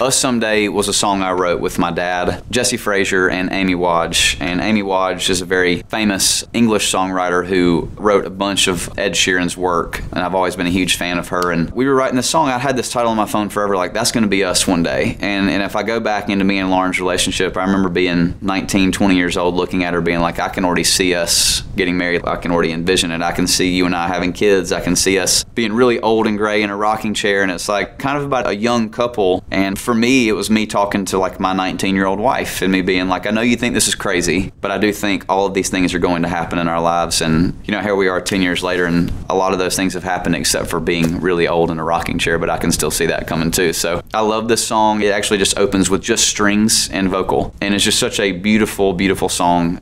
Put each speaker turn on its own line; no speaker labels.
Us Someday was a song I wrote with my dad, Jesse Frasure, and Amy Wadge. And Amy Wadge is a very famous English songwriter who wrote a bunch of Ed Sheeran's work, and I've always been a huge fan of her. And we were writing this song. I had this title on my phone forever, like that's going to be us one day. And and if I go back into me and Lauren's relationship, I remember being 19, 20 years old, looking at her, being like, I can already see us getting married. I can already envision it. I can see you and I having kids. I can see us being really old and gray in a rocking chair, and it's like kind of about a young couple. And for me, it was me talking to like my 19 year old wife and me being like, I know you think this is crazy, but I do think all of these things are going to happen in our lives. And, you know, here we are 10 years later, and a lot of those things have happened except for being really old in a rocking chair, but I can still see that coming too. So I love this song. It actually just opens with just strings and vocal. And it's just such a beautiful, beautiful song.